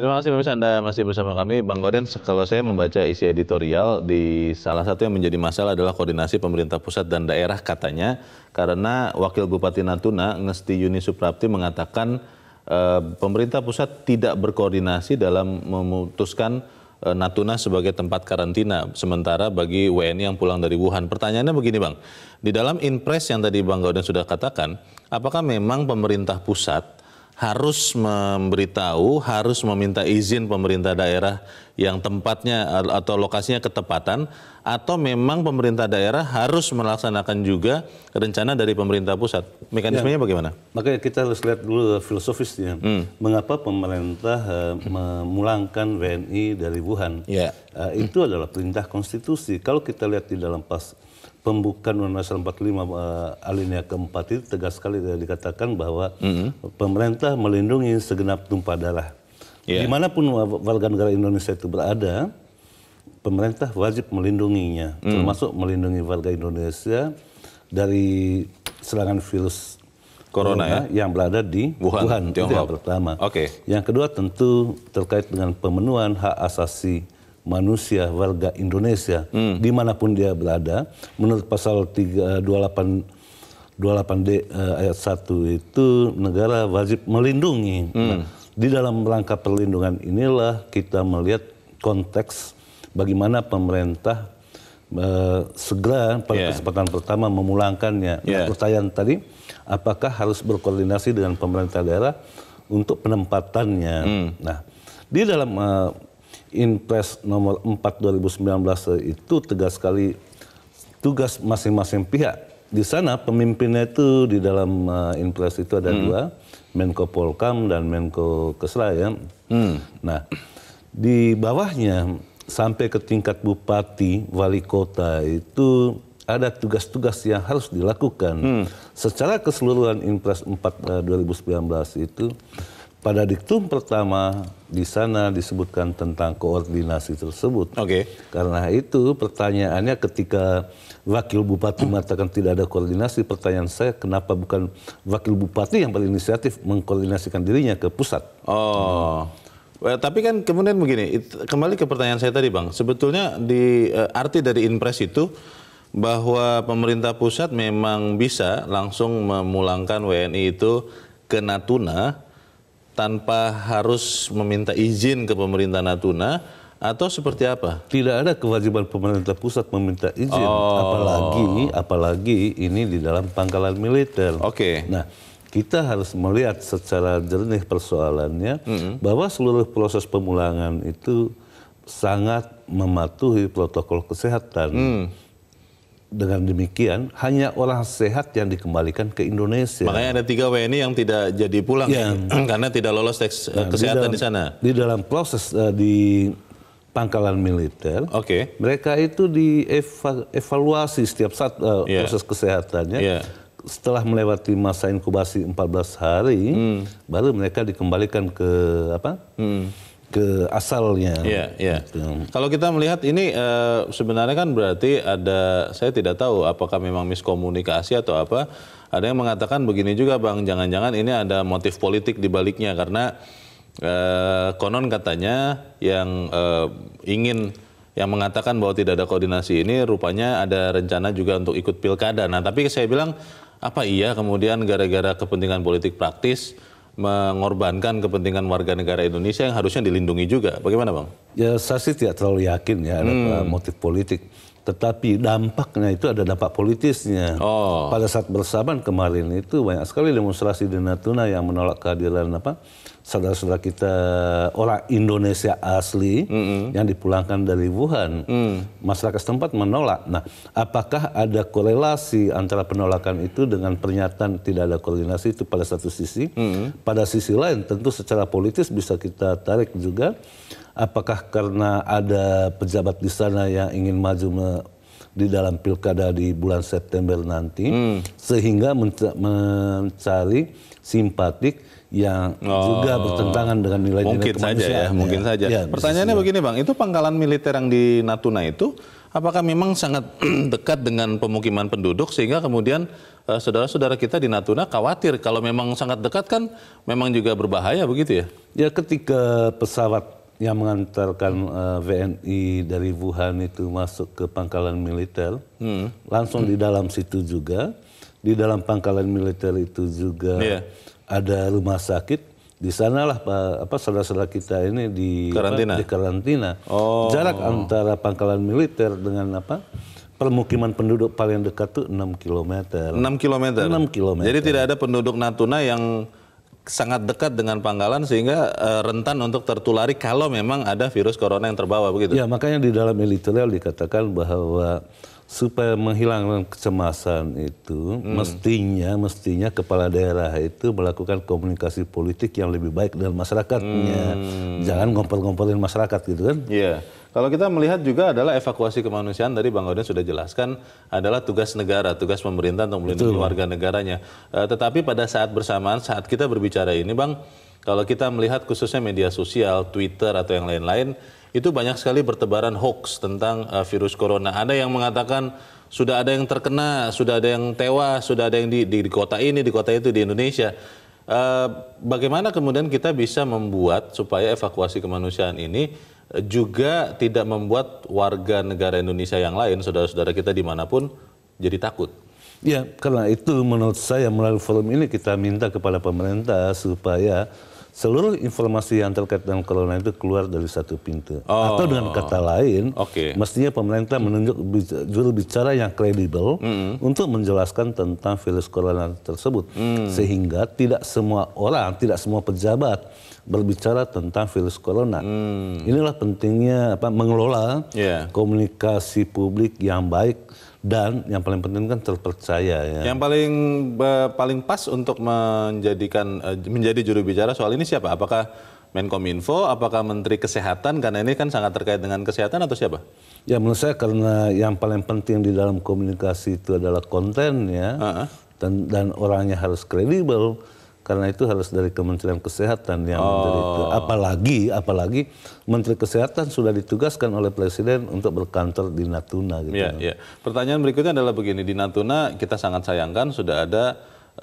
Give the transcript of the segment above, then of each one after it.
Terima kasih pemirsa Anda masih bersama kami. Bang Goden, kalau saya membaca isi editorial di salah satu yang menjadi masalah adalah koordinasi pemerintah pusat dan daerah katanya karena Wakil Bupati Natuna Ngesti Yuni Suprapti mengatakan eh, pemerintah pusat tidak berkoordinasi dalam memutuskan eh, Natuna sebagai tempat karantina sementara bagi WNI yang pulang dari Wuhan. Pertanyaannya begini Bang, di dalam inpres yang tadi Bang Gauden sudah katakan, apakah memang pemerintah pusat harus memberitahu, harus meminta izin pemerintah daerah yang tempatnya atau lokasinya ketepatan, atau memang pemerintah daerah harus melaksanakan juga rencana dari pemerintah pusat. Mekanismenya ya, bagaimana? Makanya kita harus lihat dulu filosofisnya. Hmm. Mengapa pemerintah uh, memulangkan WNI dari Wuhan? Yeah. Uh, itu adalah perintah konstitusi. Kalau kita lihat di dalam pas pembukaan Undang-Undang 45 uh, alinea keempat itu tegas sekali dikatakan bahwa mm -hmm. pemerintah melindungi segenap tumpah darah. Yeah. Di mana pun warga negara Indonesia itu berada, pemerintah wajib melindunginya, mm. termasuk melindungi warga Indonesia dari serangan virus corona, corona ya? yang berada di Wuhan, Wuhan itu yang pertama. Okay. Yang kedua tentu terkait dengan pemenuhan hak asasi manusia warga Indonesia hmm. di mana pun dia berada menurut pasal 3, 28 28D uh, ayat 1 itu negara wajib melindungi. Hmm. Nah, di dalam rangka perlindungan inilah kita melihat konteks bagaimana pemerintah uh, segera pada yeah. kesempatan pertama memulangkannya. Yeah. Nah, pertanyaan tadi, apakah harus berkoordinasi dengan pemerintah daerah untuk penempatannya? Hmm. Nah, di dalam uh, Inpres nomor 4 2019 itu tegas sekali tugas masing-masing pihak. Di sana pemimpinnya itu di dalam uh, Inpres itu ada hmm. dua, Menko Polkam dan Menko Kesra ya. Hmm. Nah, di bawahnya sampai ke tingkat bupati, wali kota itu ada tugas-tugas yang harus dilakukan. Hmm. Secara keseluruhan Inpres 4 uh, 2019 itu pada diktum pertama di sana disebutkan tentang koordinasi tersebut. Oke. Okay. Karena itu pertanyaannya ketika wakil bupati mengatakan tidak ada koordinasi, pertanyaan saya kenapa bukan wakil bupati yang berinisiatif mengkoordinasikan dirinya ke pusat? Oh. Well, tapi kan kemudian begini, kembali ke pertanyaan saya tadi, Bang. Sebetulnya di uh, arti dari impres itu bahwa pemerintah pusat memang bisa langsung memulangkan WNI itu ke Natuna tanpa harus meminta izin ke pemerintah Natuna atau seperti apa? Tidak ada kewajiban pemerintah pusat meminta izin, oh. apalagi apalagi ini di dalam pangkalan militer. Oke. Okay. Nah, kita harus melihat secara jernih persoalannya mm -hmm. bahwa seluruh proses pemulangan itu sangat mematuhi protokol kesehatan. Mm dengan demikian hanya orang sehat yang dikembalikan ke Indonesia. Makanya ada tiga WNI yang tidak jadi pulang ya. karena tidak lolos tes nah, kesehatan di, dalam, di sana. Di dalam proses uh, di pangkalan militer, okay. mereka itu dievaluasi setiap saat uh, yeah. proses kesehatannya. Yeah. Setelah melewati masa inkubasi 14 hari, hmm. baru mereka dikembalikan ke apa? Hmm ke asalnya. Iya, iya. Gitu. Kalau kita melihat ini uh, sebenarnya kan berarti ada saya tidak tahu apakah memang miskomunikasi atau apa. Ada yang mengatakan begini juga Bang, jangan-jangan ini ada motif politik di baliknya karena uh, konon katanya yang uh, ingin yang mengatakan bahwa tidak ada koordinasi ini rupanya ada rencana juga untuk ikut pilkada. Nah, tapi saya bilang apa iya kemudian gara-gara kepentingan politik praktis mengorbankan kepentingan warga negara Indonesia yang harusnya dilindungi juga. Bagaimana Bang? Ya saya sih tidak terlalu yakin ya ada hmm. motif politik. Tetapi dampaknya itu ada dampak politisnya. Oh. Pada saat bersamaan kemarin itu banyak sekali demonstrasi di Natuna yang menolak kehadiran apa saudara-saudara kita orang Indonesia asli mm -hmm. yang dipulangkan dari Wuhan. Mm. Masyarakat setempat menolak. Nah, apakah ada korelasi antara penolakan itu dengan pernyataan tidak ada koordinasi itu pada satu sisi? Mm -hmm. Pada sisi lain, tentu secara politis bisa kita tarik juga. Apakah karena ada pejabat di sana yang ingin maju me di dalam pilkada di bulan September nanti, mm. sehingga mencari simpatik yang oh, juga bertentangan dengan nilai-nilai mungkin saja ya, mungkin ya. saja. Ya, Pertanyaannya begini bang, itu pangkalan militer yang di Natuna itu apakah memang sangat dekat dengan pemukiman penduduk sehingga kemudian eh, saudara-saudara kita di Natuna khawatir kalau memang sangat dekat kan memang juga berbahaya begitu ya? Ya ketika pesawat yang mengantarkan uh, eh, WNI dari Wuhan itu masuk ke pangkalan militer, hmm. langsung hmm. di dalam situ juga, di dalam pangkalan militer itu juga yeah. ada rumah sakit di sanalah apa saudara-saudara kita ini di karantina. Apa, di karantina. Oh. Jarak antara pangkalan militer dengan apa permukiman penduduk paling dekat tuh 6 km. 6 km. 6 km. Jadi tidak ada penduduk Natuna yang sangat dekat dengan pangkalan sehingga uh, rentan untuk tertulari kalau memang ada virus corona yang terbawa begitu. Ya, makanya di dalam editorial dikatakan bahwa supaya menghilangkan kecemasan itu hmm. mestinya mestinya kepala daerah itu melakukan komunikasi politik yang lebih baik dengan masyarakatnya hmm. jangan ngompol-ngompolin masyarakat gitu kan iya kalau kita melihat juga adalah evakuasi kemanusiaan tadi Bang Odin sudah jelaskan adalah tugas negara tugas pemerintah untuk melindungi warga negaranya uh, tetapi pada saat bersamaan saat kita berbicara ini Bang kalau kita melihat khususnya media sosial Twitter atau yang lain-lain itu banyak sekali bertebaran hoax tentang uh, virus corona. Ada yang mengatakan sudah ada yang terkena, sudah ada yang tewas, sudah ada yang di, di, di kota ini, di kota itu di Indonesia. Uh, bagaimana kemudian kita bisa membuat supaya evakuasi kemanusiaan ini juga tidak membuat warga negara Indonesia yang lain, saudara-saudara kita di mana pun, jadi takut? Ya, karena itu menurut saya melalui forum ini kita minta kepada pemerintah supaya seluruh informasi yang terkait dengan corona itu keluar dari satu pintu. Oh. Atau dengan kata lain, okay. mestinya pemerintah menunjuk juru bicara yang kredibel mm -hmm. untuk menjelaskan tentang virus corona tersebut. Mm. Sehingga tidak semua orang, tidak semua pejabat berbicara tentang virus corona. Mm. Inilah pentingnya apa mengelola yeah. komunikasi publik yang baik dan yang paling penting kan terpercaya ya. Yang paling paling pas untuk menjadikan eh, menjadi juru bicara soal ini siapa? Apakah Menkominfo, apakah Menteri Kesehatan karena ini kan sangat terkait dengan kesehatan atau siapa? Ya menurut saya karena yang paling penting di dalam komunikasi itu adalah konten ya uh -huh. dan dan orangnya harus kredibel karena itu harus dari Kementerian Kesehatan yang oh. menjadi itu. Apalagi, apalagi Menteri Kesehatan sudah ditugaskan oleh Presiden untuk berkantor di Natuna. Gitu. Ya, ya. Pertanyaan berikutnya adalah begini, di Natuna kita sangat sayangkan sudah ada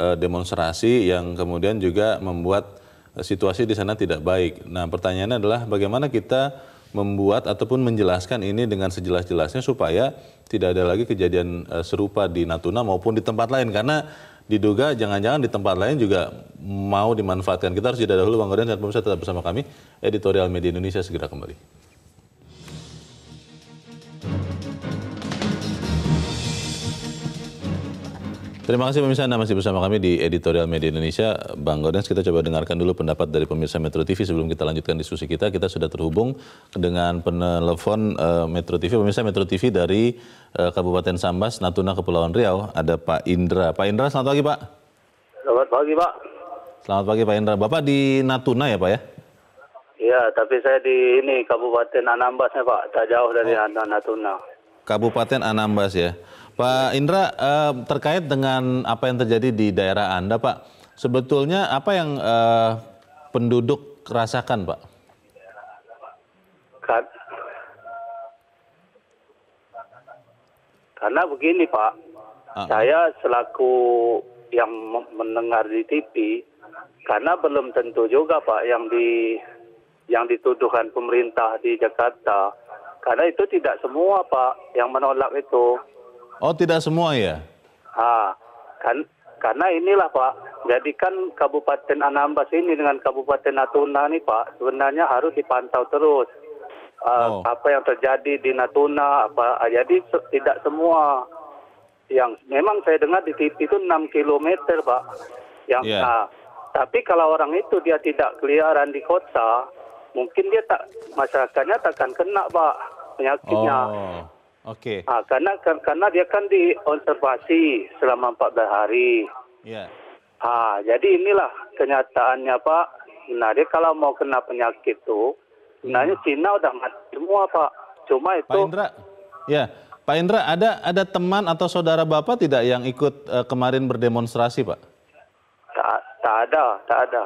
uh, demonstrasi yang kemudian juga membuat uh, situasi di sana tidak baik. Nah, pertanyaannya adalah bagaimana kita membuat ataupun menjelaskan ini dengan sejelas-jelasnya supaya tidak ada lagi kejadian uh, serupa di Natuna maupun di tempat lain karena diduga jangan-jangan di tempat lain juga mau dimanfaatkan. Kita harus jeda dahulu Bang Gorden dan pemirsa tetap bersama kami. Editorial Media Indonesia segera kembali. Terima kasih pemirsa Anda masih bersama kami di Editorial Media Indonesia. Bang Godens, kita coba dengarkan dulu pendapat dari pemirsa Metro TV sebelum kita lanjutkan diskusi kita. Kita sudah terhubung dengan penelpon uh, Metro TV, pemirsa Metro TV dari uh, Kabupaten Sambas, Natuna, Kepulauan Riau. Ada Pak Indra. Pak Indra, selamat pagi Pak. Selamat pagi Pak. Selamat pagi Pak Indra. Bapak di Natuna ya Pak ya? Iya, tapi saya di ini Kabupaten Anambas ya Pak, tak jauh dari oh. Natuna. Kabupaten Anambas ya. Pak Indra, eh, terkait dengan apa yang terjadi di daerah Anda, Pak, sebetulnya apa yang eh, penduduk rasakan, Pak? Karena begini, Pak, uh. saya selaku yang mendengar di TV, karena belum tentu juga, Pak, yang di yang dituduhkan pemerintah di Jakarta, karena itu tidak semua, Pak, yang menolak itu. Oh tidak semua ya? Ah, kan karena inilah Pak, jadi kan Kabupaten Anambas ini dengan Kabupaten Natuna nih Pak, sebenarnya harus dipantau terus. Uh, oh. Apa yang terjadi di Natuna, apa uh, jadi se tidak semua yang memang saya dengar di TV itu 6 km Pak. Yang yeah. nah, tapi kalau orang itu dia tidak keliaran di kota, mungkin dia tak masyarakatnya takkan kena Pak penyakitnya. Oh. Oke. Okay. Ah, karena karena dia kan diobservasi selama 14 hari. Iya. Yeah. Ah, jadi inilah kenyataannya Pak. Nah, dia kalau mau kena penyakit tuh, sebenarnya hmm. Cina udah mati semua Pak. Cuma itu. Pak Indra, ya. Pak Indra, ada ada teman atau saudara Bapak tidak yang ikut uh, kemarin berdemonstrasi, Pak? Tak, tak ada, tak ada.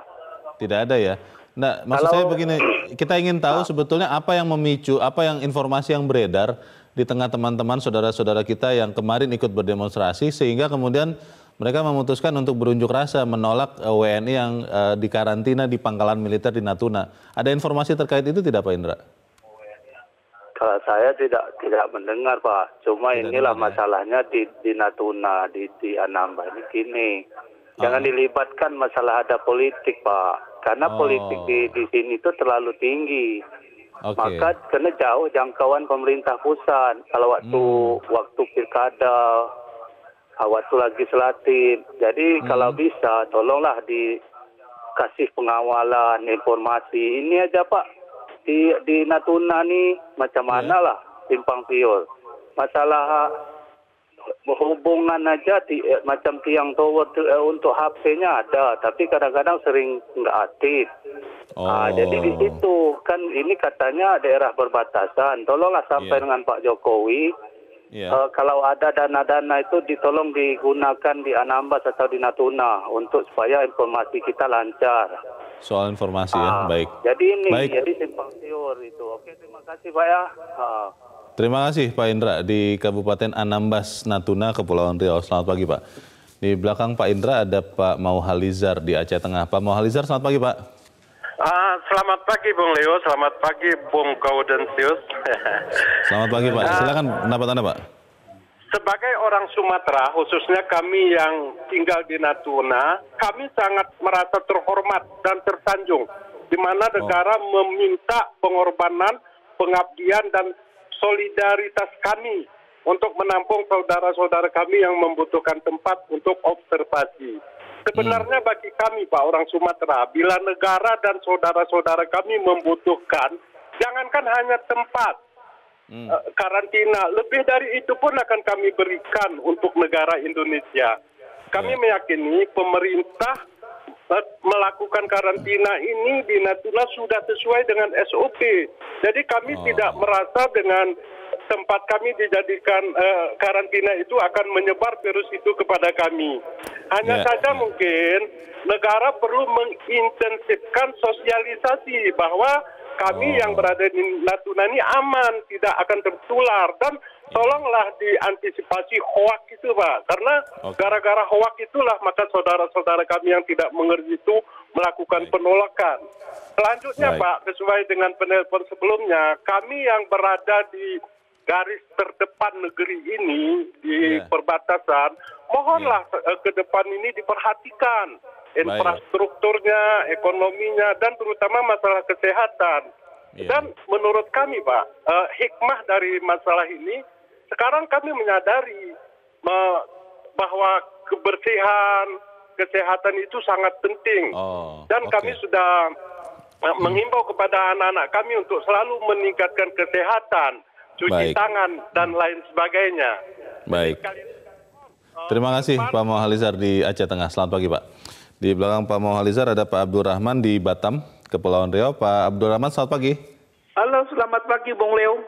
Tidak ada ya. Nah, maksud Kalau, saya begini, kita ingin tahu nah. sebetulnya apa yang memicu, apa yang informasi yang beredar di tengah teman-teman saudara-saudara kita yang kemarin ikut berdemonstrasi sehingga kemudian mereka memutuskan untuk berunjuk rasa menolak eh, WNI yang uh, dikarantina di pangkalan militer di Natuna. Ada informasi terkait itu tidak Pak Indra? Kalau saya tidak tidak mendengar Pak. Cuma tidak inilah dengar, ya? masalahnya di, di Natuna, di, di Anambas ini gini. Jangan oh. dilibatkan masalah ada politik Pak. Karena oh. politik di, di sini itu terlalu tinggi. Okay. Maka kena jauh jangkauan pemerintah pusat. Kalau waktu hmm. waktu pilkada waktu legislatif. Jadi hmm. kalau bisa tolonglah dikasih pengawalan informasi. Ini aja Pak di di Natuna nih macam ya. mana lah simpang siur. Masalah hubungan aja di, eh, macam tiang tower eh, untuk HP-nya ada, tapi kadang-kadang sering nggak aktif. Oh. Nah, jadi di situ kan ini katanya daerah berbatasan. Tolonglah sampai yeah. dengan Pak Jokowi Yeah. Iya. Uh, kalau ada dana-dana itu ditolong digunakan di Anambas atau di Natuna untuk supaya informasi kita lancar. Soal informasi ya, ah, baik. Jadi ini, baik. jadi simpang siur itu. Oke, terima kasih Pak ya. Uh. Terima kasih Pak Indra di Kabupaten Anambas, Natuna, Kepulauan Riau. Selamat pagi Pak. Di belakang Pak Indra ada Pak Mauhalizar di Aceh Tengah. Pak Mauhalizar, selamat pagi Pak. Uh, selamat pagi Bung Leo, selamat pagi Bung Gaudensius. selamat pagi Pak, silakan pendapat Anda Pak. Sebagai orang Sumatera, khususnya kami yang tinggal di Natuna, kami sangat merasa terhormat dan tersanjung di mana oh. negara oh. meminta pengorbanan, pengabdian dan solidaritas kami untuk menampung saudara-saudara kami yang membutuhkan tempat untuk observasi. Sebenarnya hmm. bagi kami Pak orang Sumatera, bila negara dan saudara-saudara kami membutuhkan, jangankan hanya tempat hmm. uh, karantina, lebih dari itu pun akan kami berikan untuk negara Indonesia. Kami yeah. meyakini pemerintah melakukan karantina ini di Natuna sudah sesuai dengan SOP. Jadi kami oh. tidak merasa dengan tempat kami dijadikan uh, karantina itu akan menyebar virus itu kepada kami. Hanya yeah. saja mungkin negara perlu mengintensifkan sosialisasi bahwa kami oh. yang berada di Natuna ini aman, tidak akan tertular dan tolonglah diantisipasi hoak itu Pak. Karena gara-gara okay. hoak itulah maka saudara-saudara kami yang tidak mengerti itu melakukan Baik. penolakan. Selanjutnya Baik. Pak, sesuai dengan penelpon sebelumnya, kami yang berada di garis terdepan negeri ini di yeah. perbatasan, mohonlah yeah. ke depan ini diperhatikan infrastrukturnya, ekonominya, dan terutama masalah kesehatan. Yeah. Dan menurut kami, Pak, uh, hikmah dari masalah ini, sekarang kami menyadari uh, bahwa kebersihan, kesehatan itu sangat penting. Oh, dan okay. kami sudah uh, menghimbau kepada anak-anak kami untuk selalu meningkatkan kesehatan cuci Baik. tangan dan lain sebagainya. Baik. Terima kasih Pak Mohalizar di Aceh Tengah. Selamat pagi Pak. Di belakang Pak Mohalizar ada Pak Abdul Rahman di Batam, Kepulauan Riau. Pak Abdul Rahman, selamat pagi. Halo, selamat pagi Bung Leo.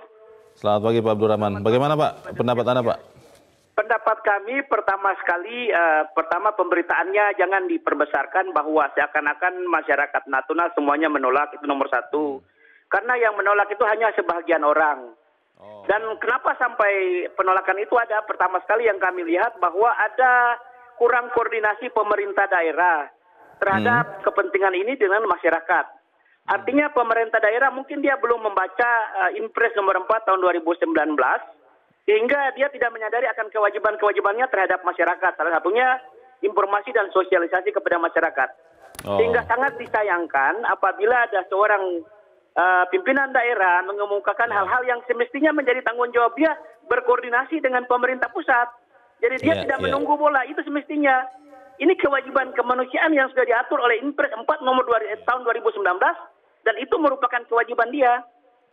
Selamat pagi Pak Abdul Rahman. Bagaimana Pak pendapat Anda Pak? Pendapat kami pertama sekali, uh, pertama pemberitaannya jangan diperbesarkan bahwa seakan-akan masyarakat Natuna semuanya menolak, itu nomor satu. Hmm. Karena yang menolak itu hanya sebagian orang. Oh. Dan kenapa sampai penolakan itu ada? Pertama sekali yang kami lihat bahwa ada kurang koordinasi pemerintah daerah terhadap hmm. kepentingan ini dengan masyarakat. Artinya pemerintah daerah mungkin dia belum membaca uh, Impres nomor 4 tahun 2019 sehingga dia tidak menyadari akan kewajiban-kewajibannya terhadap masyarakat. Salah satunya informasi dan sosialisasi kepada masyarakat. Oh. Sehingga sangat disayangkan apabila ada seorang uh, pimpinan daerah mengemukakan ya. hal-hal yang semestinya menjadi tanggung jawab dia berkoordinasi dengan pemerintah pusat. Jadi dia yeah, tidak yeah. menunggu bola, itu semestinya. Ini kewajiban kemanusiaan yang sudah diatur oleh Impres 4 nomor 2, eh, tahun 2019 dan itu merupakan kewajiban dia.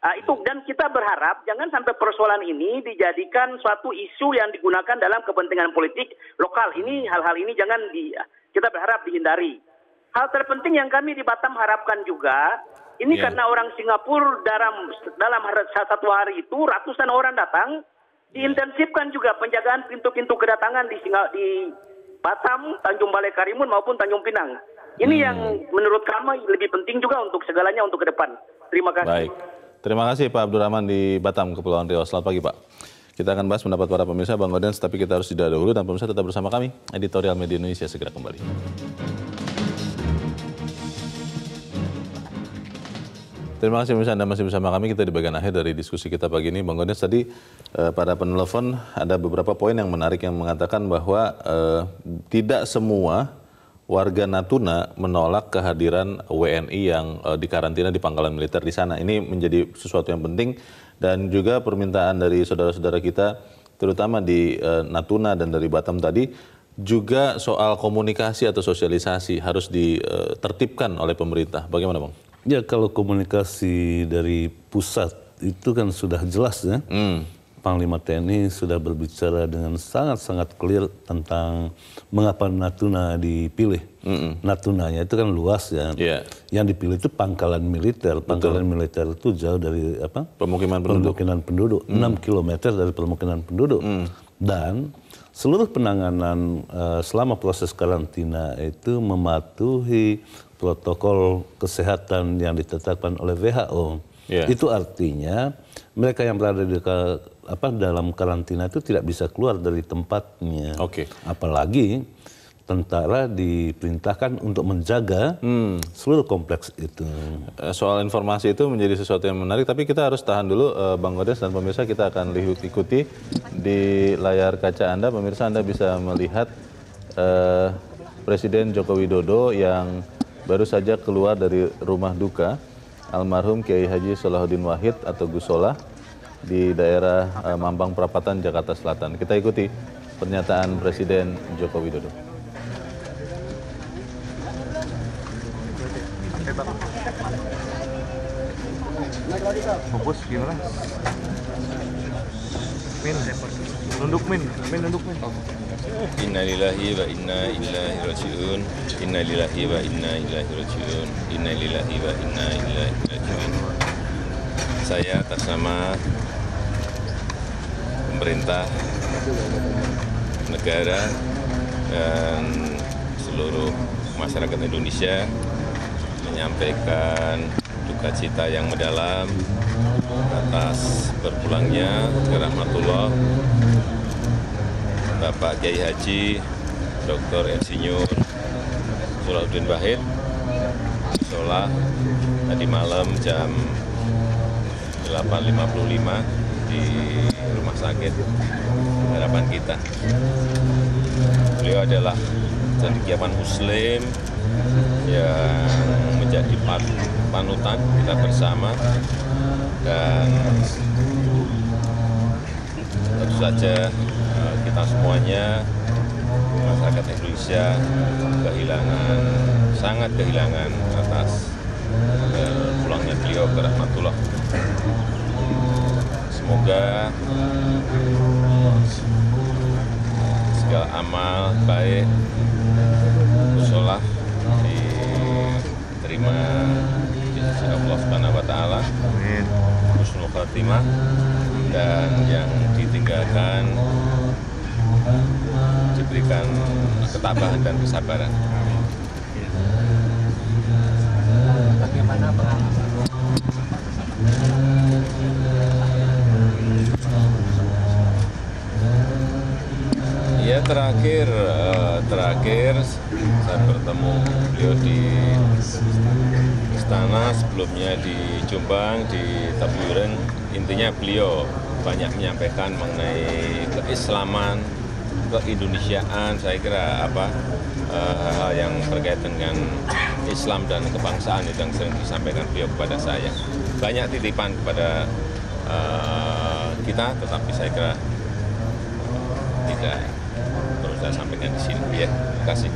Uh, itu dan kita berharap jangan sampai persoalan ini dijadikan suatu isu yang digunakan dalam kepentingan politik lokal. Ini hal-hal ini jangan di kita berharap dihindari. Hal terpenting yang kami di Batam harapkan juga ini yeah. karena orang Singapura dalam dalam satu hari itu ratusan orang datang, diintensifkan juga penjagaan pintu-pintu kedatangan di Singa, di Batam, Tanjung Balai Karimun maupun Tanjung Pinang. Ini hmm. yang menurut kami lebih penting juga untuk segalanya untuk ke depan. Terima kasih. Baik. Terima kasih Pak Abdurrahman di Batam, Kepulauan Riau. Selamat pagi Pak. Kita akan bahas pendapat para pemirsa Bang Godens, tapi kita harus jeda dahulu dan pemirsa tetap bersama kami. Editorial Media Indonesia segera kembali. Terima kasih pemirsa Anda masih bersama kami. Kita di bagian akhir dari diskusi kita pagi ini. Bang Godens tadi eh, pada penelpon ada beberapa poin yang menarik yang mengatakan bahwa eh, tidak semua warga Natuna menolak kehadiran WNI yang uh, dikarantina di pangkalan militer di sana. Ini menjadi sesuatu yang penting dan juga permintaan dari saudara-saudara kita terutama di uh, Natuna dan dari Batam tadi juga soal komunikasi atau sosialisasi harus ditertibkan oleh pemerintah. Bagaimana, Bang? Ya, kalau komunikasi dari pusat itu kan sudah jelas ya. Hmm Panglima TNI sudah berbicara dengan sangat-sangat clear tentang mengapa Natuna dipilih. Mm -mm. Natunanya itu kan luas ya. Yeah. Yang dipilih itu pangkalan militer. Pangkalan Betul. militer itu jauh dari apa? Pemukiman penduduk. Pemukiman penduduk. Mm. 6 km dari pemukiman penduduk. Mm. Dan seluruh penanganan uh, selama proses karantina itu mematuhi protokol kesehatan yang ditetapkan oleh WHO. Yeah. Itu artinya mereka yang berada di apa dalam karantina itu tidak bisa keluar dari tempatnya. Oke. Okay. Apalagi tentara diperintahkan untuk menjaga hmm. seluruh kompleks itu. Eh, soal informasi itu menjadi sesuatu yang menarik, tapi kita harus tahan dulu, uh, Bang Godes dan pemirsa kita akan lihat ikuti di layar kaca Anda, pemirsa Anda bisa melihat uh, Presiden Joko Widodo yang baru saja keluar dari rumah duka almarhum Kiai Haji Salahuddin Wahid atau Gusola di daerah uh, Mampang Perapatan, Jakarta Selatan. Kita ikuti pernyataan Presiden Joko Widodo. Fokus gimana? Min, nunduk min, min nunduk min. Innalillahi wa inna ilaihi rajiun. Innalillahi wa inna ilaihi rajiun. Innalillahi wa inna ilaihi rajiun. Saya atas nama pemerintah negara dan seluruh masyarakat Indonesia menyampaikan duka cita yang mendalam atas berpulangnya ke rahmatullah Bapak Kiai Haji Dr. Insinyur Sulahuddin Wahid sholat tadi malam jam 8.55 di rumah sakit harapan kita. Beliau adalah cendekiawan muslim yang menjadi panutan kita bersama dan tentu saja kita semuanya masyarakat Indonesia kehilangan sangat kehilangan atas eh, pulangnya beliau ke rahmatullah Semoga segala amal baik musolah diterima di sisi Allah Subhanahu wa taala. Husnul khatimah dan yang ditinggalkan diberikan ketabahan dan kesabaran. Bagaimana? Ya terakhir uh, terakhir saya bertemu beliau di istana sebelumnya di Jombang di Taburen intinya beliau banyak menyampaikan mengenai keislaman keindonesiaan saya kira apa hal yang terkait dengan Islam dan kebangsaan itu yang sering disampaikan beliau kepada saya banyak titipan kepada uh, kita tetapi saya kira tidak saya sampaikan di sini. Ya, terima kasih.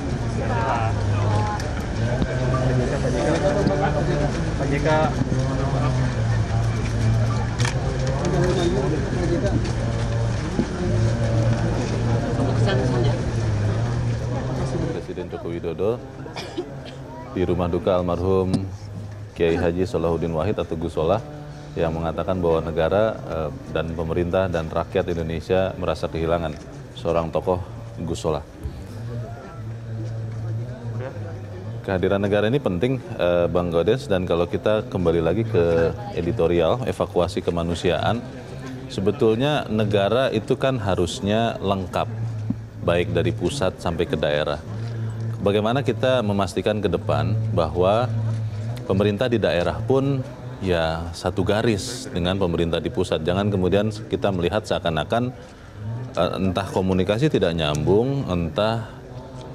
Pak. Presiden Joko Widodo di rumah duka almarhum Kiai Haji Salahuddin Wahid atau Gus Solah yang mengatakan bahwa negara eh, dan pemerintah dan rakyat Indonesia merasa kehilangan seorang tokoh Gus Solah. kehadiran negara ini penting, uh, Bang Godes. Dan kalau kita kembali lagi ke editorial evakuasi kemanusiaan, sebetulnya negara itu kan harusnya lengkap, baik dari pusat sampai ke daerah. Bagaimana kita memastikan ke depan bahwa pemerintah di daerah pun ya satu garis dengan pemerintah di pusat. Jangan kemudian kita melihat seakan-akan uh, entah komunikasi tidak nyambung, entah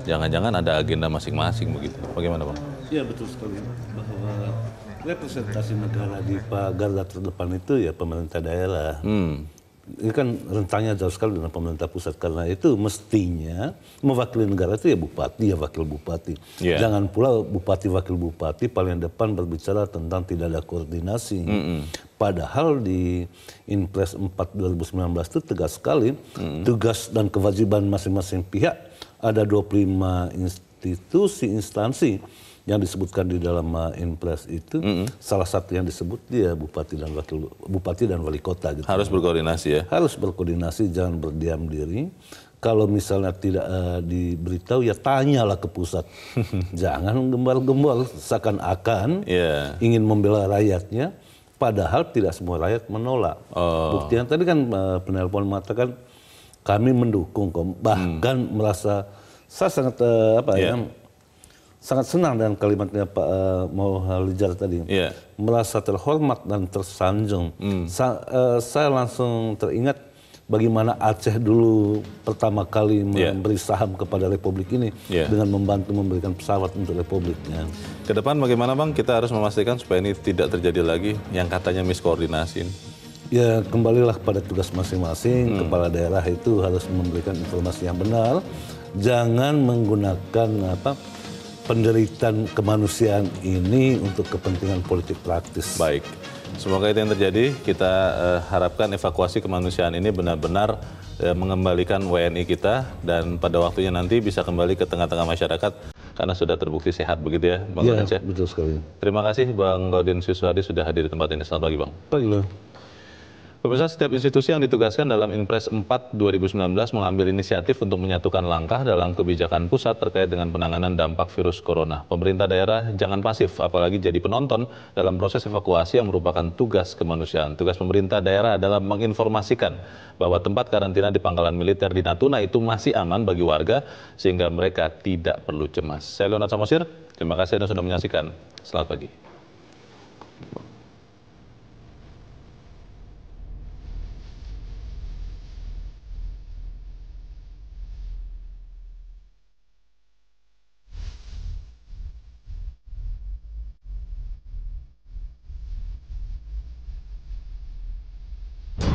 jangan-jangan ada agenda masing-masing begitu. Bagaimana Bang? Ya betul sekali bahwa representasi negara di garda terdepan itu ya pemerintah daerah. Hmm ini kan rentangnya jauh sekali dengan pemerintah pusat karena itu mestinya mewakili negara itu ya bupati ya wakil bupati yeah. jangan pula bupati wakil bupati paling depan berbicara tentang tidak ada koordinasi mm -hmm. padahal di Inpres 4 2019 itu tegas sekali mm -hmm. tugas dan kewajiban masing-masing pihak ada 25 institusi instansi yang disebutkan di dalam uh, Inpres itu mm -hmm. salah satu yang disebut dia bupati dan wakil bupati dan wali kota gitu. Harus berkoordinasi ya. Harus berkoordinasi, jangan berdiam diri. Kalau misalnya tidak uh, diberitahu ya tanyalah ke pusat. jangan gembal-gembal seakan-akan yeah. ingin membela rakyatnya padahal tidak semua rakyat menolak. Oh. Bukti yang tadi kan uh, penelpon mengatakan kami mendukung bahkan hmm. merasa saya sangat uh, apa yeah. ya sangat senang dengan kalimatnya Pak uh, Mauhalijar tadi. Yeah. Merasa terhormat dan tersanjung. Mm. Sa uh, saya langsung teringat bagaimana Aceh dulu pertama kali yeah. memberi saham kepada Republik ini yeah. dengan membantu memberikan pesawat untuk Republiknya. Ke depan bagaimana Bang? Kita harus memastikan supaya ini tidak terjadi lagi yang katanya miskoordinasi. Ya kembalilah pada tugas masing-masing. Hmm. Kepala daerah itu harus memberikan informasi yang benar. Jangan menggunakan apa penderitaan kemanusiaan ini untuk kepentingan politik praktis. Baik, semoga itu yang terjadi. Kita uh, harapkan evakuasi kemanusiaan ini benar-benar uh, mengembalikan WNI kita dan pada waktunya nanti bisa kembali ke tengah-tengah masyarakat karena sudah terbukti sehat begitu ya, Bang ya, betul sekali. Terima kasih Bang Gaudin Siswadi sudah hadir di tempat ini. Selamat pagi, Bang. Pagi, loh. Pemirsa, setiap institusi yang ditugaskan dalam Inpres 4 2019 mengambil inisiatif untuk menyatukan langkah dalam kebijakan pusat terkait dengan penanganan dampak virus corona. Pemerintah daerah jangan pasif, apalagi jadi penonton dalam proses evakuasi yang merupakan tugas kemanusiaan. Tugas pemerintah daerah adalah menginformasikan bahwa tempat karantina di pangkalan militer di Natuna itu masih aman bagi warga sehingga mereka tidak perlu cemas. Saya Leonard Samosir, terima kasih Anda sudah menyaksikan. Selamat pagi.